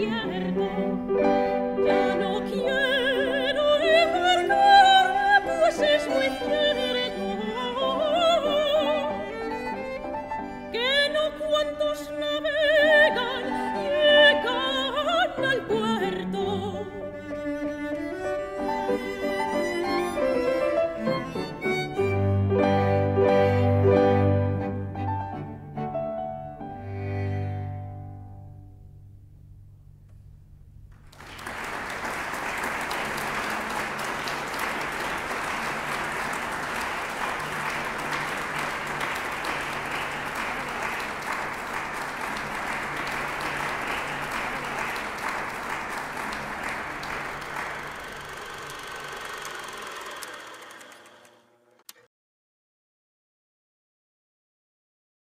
viene.